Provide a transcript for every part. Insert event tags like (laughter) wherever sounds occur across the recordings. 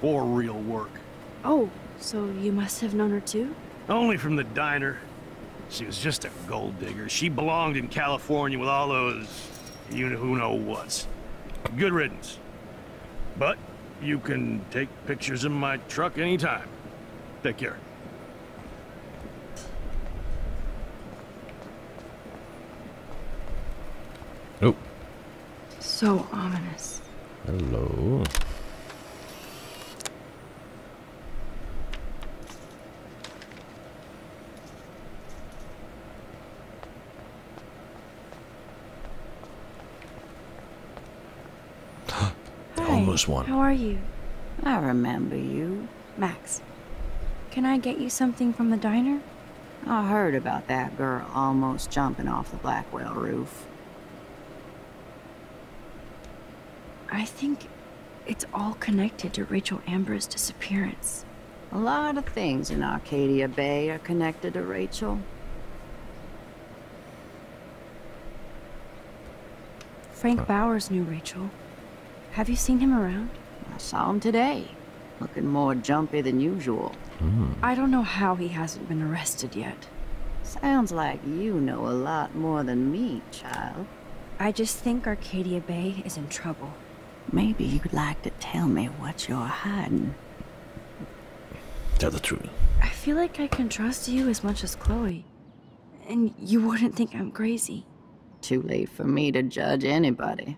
for real work. Oh, so you must have known her too? Only from the diner. She was just a gold digger. She belonged in California with all those, you know who know what's. Good riddance. But you can take pictures of my truck anytime. Take care. Oh, So ominous. hello. Almost one. How are you? I remember you. Max. Can I get you something from the diner? I heard about that girl almost jumping off the Blackwell roof. I think it's all connected to Rachel Amber's disappearance. A lot of things in Arcadia Bay are connected to Rachel. Frank Bowers knew Rachel. Have you seen him around? I saw him today, looking more jumpy than usual. I don't know how he hasn't been arrested yet. Sounds like you know a lot more than me, child. I just think Arcadia Bay is in trouble. Maybe you'd like to tell me what you're hiding. Tell the truth. I feel like I can trust you as much as Chloe. And you wouldn't think I'm crazy. Too late for me to judge anybody.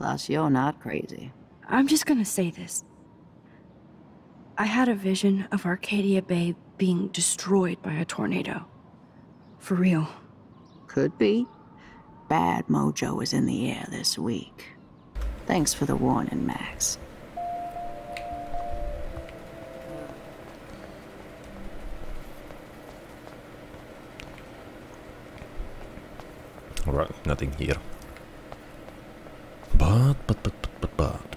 Plus, you're not crazy. I'm just gonna say this. I had a vision of Arcadia Bay being destroyed by a tornado. For real. Could be. Bad mojo is in the air this week. Thanks for the warning, Max. Alright, nothing here. But, but, but, but, but.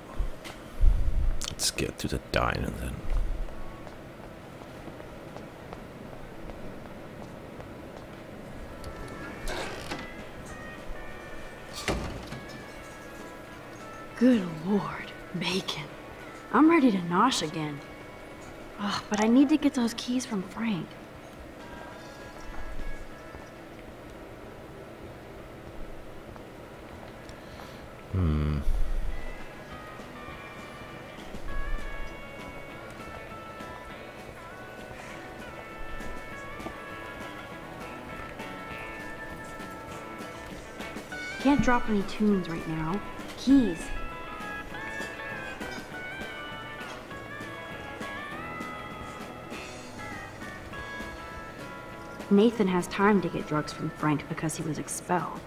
Let's get to the diner then. Good lord, bacon. I'm ready to nosh again. Ugh, but I need to get those keys from Frank. Can't drop any tunes right now. Keys. Nathan has time to get drugs from Frank because he was expelled.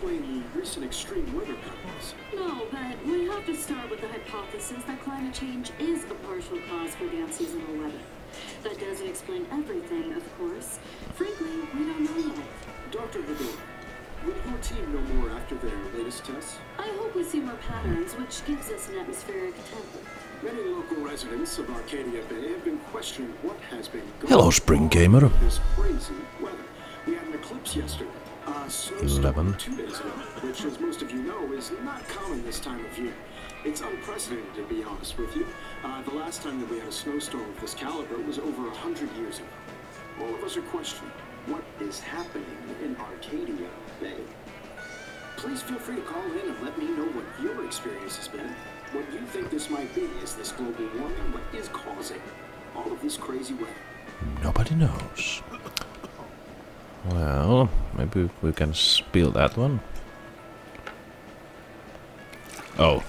Explain the recent extreme weather patterns. No, but we have to start with the hypothesis that climate change is a partial cause for the unseasonal weather. That doesn't explain everything, of course. Frankly, we don't know yet. Dr. Vidor, will your team know more after their latest tests? I hope we see more patterns, which gives us an atmospheric template. Many local residents of Arcadia Bay have been questioning what has been going Hello, Spring Gamer. with This crazy weather. We had an eclipse yesterday. Eleven. two days ago, which, as most of you know, is not common this time of year. It's unprecedented, to be honest with you. Uh, the last time that we had a snowstorm of this caliber was over a hundred years ago. All of us are questioning what is happening in Arcadia Bay. Please feel free to call in and let me know what your experience has been. What you think this might be. Is this global warming? What is causing all of this crazy weather? Nobody knows. Well, maybe we can spill that one. Oh,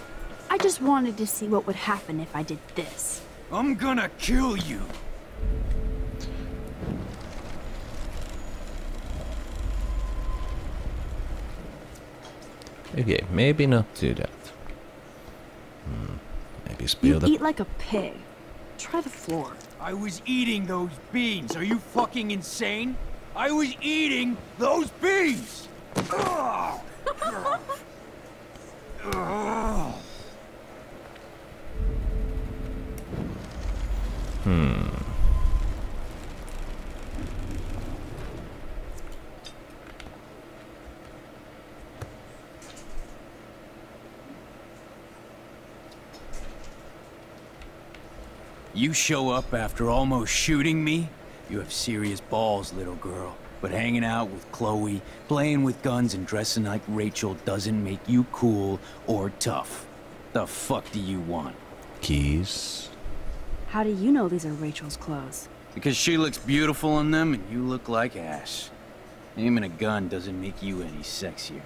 I just wanted to see what would happen if I did this. I'm gonna kill you. okay, maybe not do that. Hmm, maybe spill You that. eat like a pig. Try the floor. I was eating those beans. Are you fucking insane? I was eating those bees. Hmm. You show up after almost shooting me? You have serious balls, little girl. But hanging out with Chloe, playing with guns and dressing like Rachel doesn't make you cool or tough. The fuck do you want? Keys. How do you know these are Rachel's clothes? Because she looks beautiful in them and you look like ass. Aiming a gun doesn't make you any sexier.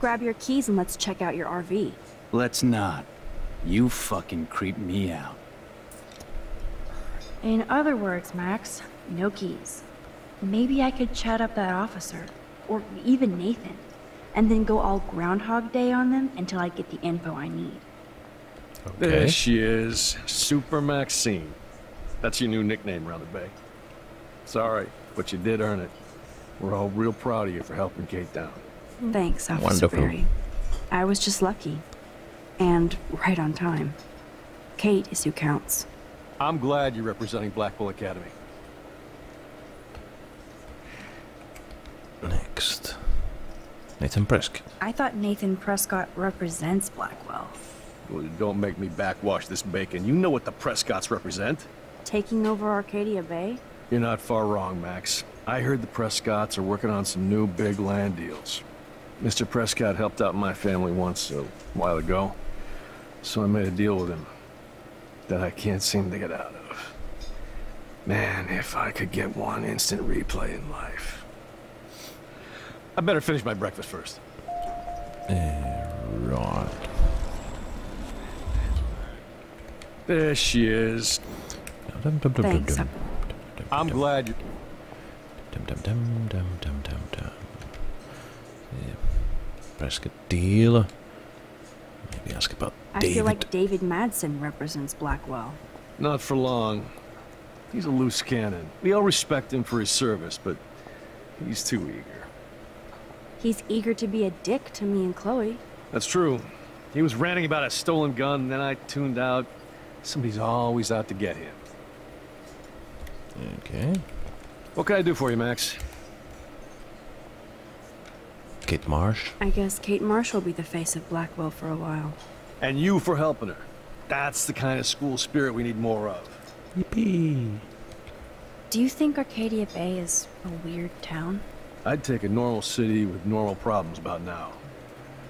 Grab your keys and let's check out your RV. Let's not. You fucking creep me out. In other words, Max, no keys. Maybe I could chat up that officer, or even Nathan, and then go all Groundhog Day on them until I get the info I need. Okay. There she is, Super Maxine. That's your new nickname around the bay. Sorry, but you did earn it. We're all real proud of you for helping Kate down. Thanks, Officer Wonderful. Berry. I was just lucky. And right on time. Kate is who counts. I'm glad you're representing Blackwell Academy. Next. Nathan Prescott. I thought Nathan Prescott represents Blackwell. Well, don't make me backwash this bacon. You know what the Prescotts represent. Taking over Arcadia Bay? You're not far wrong, Max. I heard the Prescotts are working on some new big land deals. Mr. Prescott helped out my family once a while ago, so I made a deal with him that I can't seem to get out of. Man, if I could get one instant replay in life. I better finish my breakfast first. Eh, right. There she is. Dum, dum, dum, dum, Thanks. dum, I'm dum, glad you... Dum dum dum dum dum dum dum. Yeah. Prescott deal. Maybe ask about I David. feel like David Madsen represents Blackwell. Not for long. He's a loose cannon. We all respect him for his service, but he's too eager. He's eager to be a dick to me and Chloe. That's true. He was ranting about a stolen gun, and then I tuned out. Somebody's always out to get him. Okay. What can I do for you, Max? Kate Marsh. I guess Kate Marsh will be the face of Blackwell for a while. And you for helping her. That's the kind of school spirit we need more of. Yippee. Do you think Arcadia Bay is a weird town? I'd take a normal city with normal problems about now.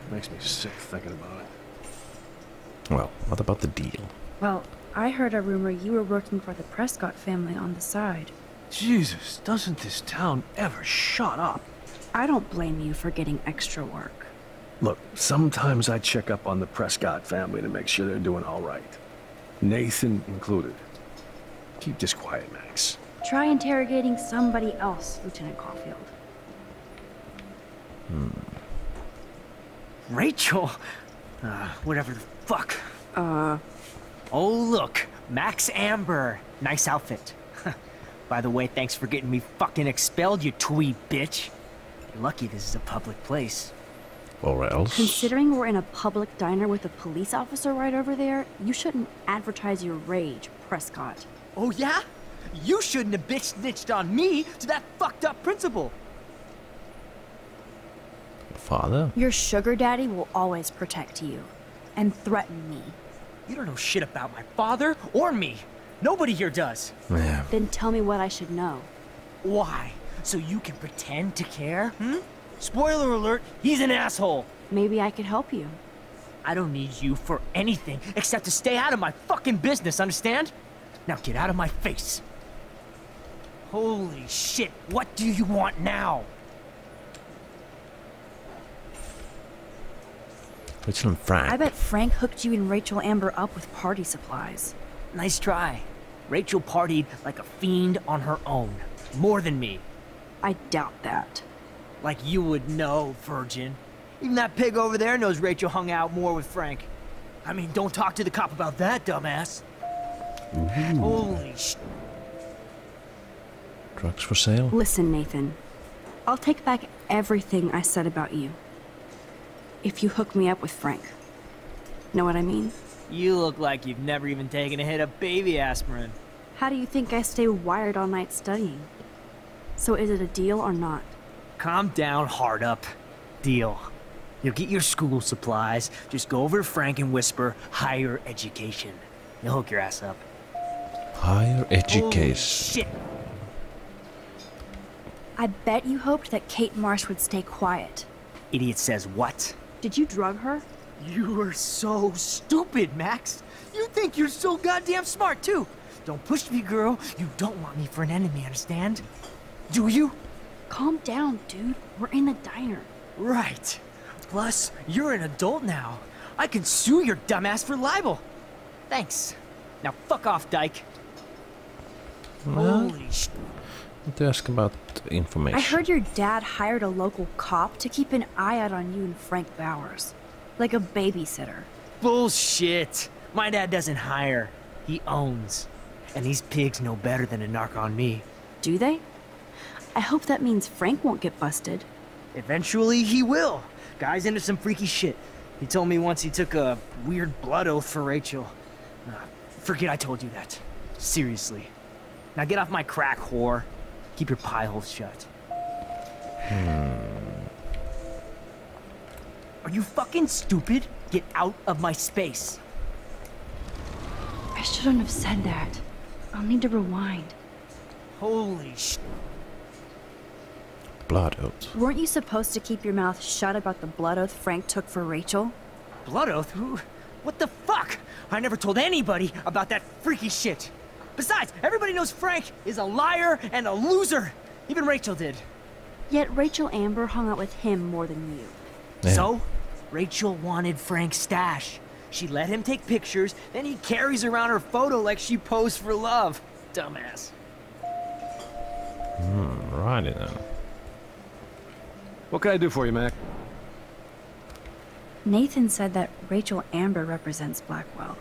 It Makes me sick thinking about it. Well, what about the deal? Well, I heard a rumor you were working for the Prescott family on the side. Jesus, doesn't this town ever shut up? I don't blame you for getting extra work. Look, sometimes I check up on the Prescott family to make sure they're doing all right. Nathan included. Keep this quiet, Max. Try interrogating somebody else, Lieutenant Caulfield. Hmm. Rachel? Uh, whatever the fuck. Uh, Oh, look. Max Amber. Nice outfit. (laughs) By the way, thanks for getting me fucking expelled, you twee bitch. You're lucky this is a public place. Or else? considering we're in a public diner with a police officer right over there, you shouldn't advertise your rage, Prescott. Oh, yeah? You shouldn't have bitch snitched on me to that fucked up principal. Father? Your sugar daddy will always protect you and threaten me. You don't know shit about my father or me. Nobody here does. Yeah. Then tell me what I should know. Why? So you can pretend to care? Hmm? Spoiler alert, he's an asshole. Maybe I could help you. I don't need you for anything except to stay out of my fucking business, understand? Now get out of my face. Holy shit, what do you want now? Rachel and Frank. I bet Frank hooked you and Rachel Amber up with party supplies. Nice try. Rachel partied like a fiend on her own. More than me. I doubt that. Like you would know, virgin. Even that pig over there knows Rachel hung out more with Frank. I mean, don't talk to the cop about that, dumbass. Mm-hmm. Holy sh... Drugs for sale? Listen, Nathan. I'll take back everything I said about you. If you hook me up with Frank. Know what I mean? You look like you've never even taken a hit of baby aspirin. How do you think I stay wired all night studying? So is it a deal or not? Calm down, hard up. Deal. You'll get your school supplies. Just go over to Frank and whisper higher education. He'll hook your ass up. Higher Holy education. shit! I bet you hoped that Kate Marsh would stay quiet. Idiot says what? Did you drug her? You are so stupid, Max. You think you're so goddamn smart, too. Don't push me, girl. You don't want me for an enemy, understand? Do you? Calm down, dude. We're in the diner. Right. Plus, you're an adult now. I can sue your dumbass for libel. Thanks. Now fuck off, Dyke. Well, Holy sh... To ask about information. I heard your dad hired a local cop to keep an eye out on you and Frank Bowers. Like a babysitter. Bullshit. My dad doesn't hire. He owns. And these pigs know better than to narc on me. Do they? I hope that means Frank won't get busted. Eventually, he will. Guy's into some freaky shit. He told me once he took a weird blood oath for Rachel. Uh, forget I told you that. Seriously. Now get off my crack, whore. Keep your pie holes shut. Are you fucking stupid? Get out of my space. I shouldn't have said that. I'll need to rewind. Holy sh... Blood oath. Weren't you supposed to keep your mouth shut about the blood oath Frank took for Rachel? Blood oath? Who? What the fuck? I never told anybody about that freaky shit. Besides, everybody knows Frank is a liar and a loser. Even Rachel did. Yet Rachel Amber hung out with him more than you. Yeah. So, Rachel wanted Frank's stash. She let him take pictures, then he carries around her photo like she posed for love. Dumbass. Hmm, righty then. What can I do for you, Mac? Nathan said that Rachel Amber represents Blackwell.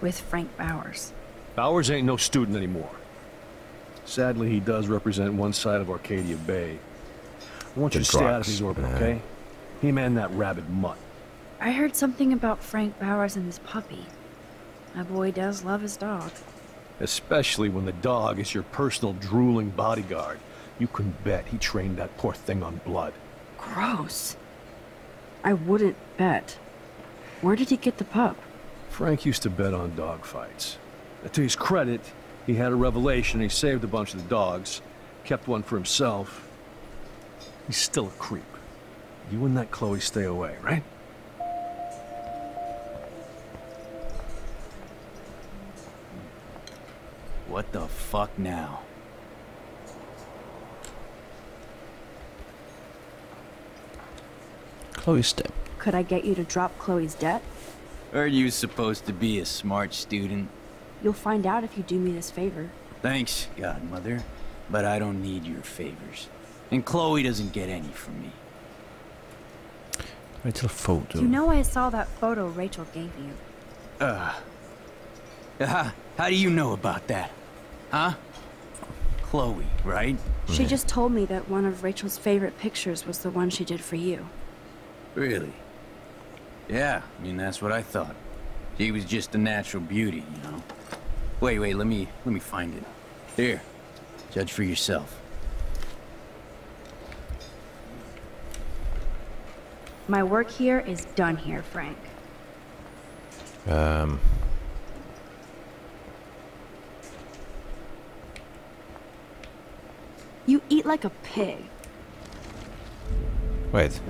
With Frank Bowers. Bowers ain't no student anymore. Sadly, he does represent one side of Arcadia Bay. I want you The to stay out of his orbit, yeah. okay? Him and that rabid mutt. I heard something about Frank Bowers and his puppy. My boy does love his dog. Especially when the dog is your personal drooling bodyguard. You can bet he trained that poor thing on blood. Gross. I wouldn't bet. Where did he get the pup? Frank used to bet on dog fights. To his credit, he had a revelation. He saved a bunch of the dogs, kept one for himself. He's still a creep. You and that Chloe stay away, right? What the fuck now? Chloe debt. Could I get you to drop Chloe's debt? Are you supposed to be a smart student? You'll find out if you do me this favor. Thanks, Godmother, but I don't need your favors. And Chloe doesn't get any from me. Wait till photo. You know I saw that photo Rachel gave you. Uh, how, how do you know about that? Huh? Chloe, right? She just told me that one of Rachel's favorite pictures was the one she did for you. Really? Yeah, I mean, that's what I thought. She was just a natural beauty, you know? Wait, wait, let me, let me find it. Here, judge for yourself. My work here is done here, Frank. Um, You eat like a pig. wait.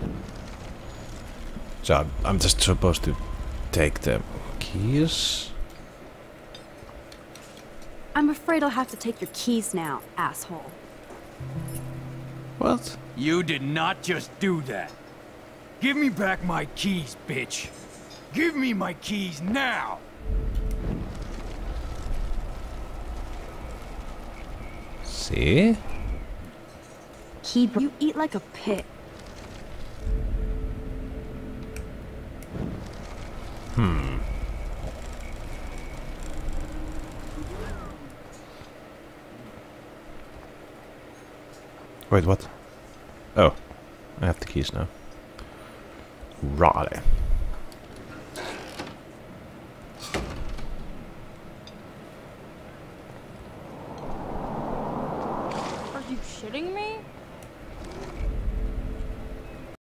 So I'm- I'm just supposed to take the keys? I'm afraid I'll have to take your keys now, asshole. What? You did not just do that. Give me back my keys, bitch. Give me my keys now! See? Key you eat like a pig. Hmm. Wait, what? Oh, I have the keys now. Righty.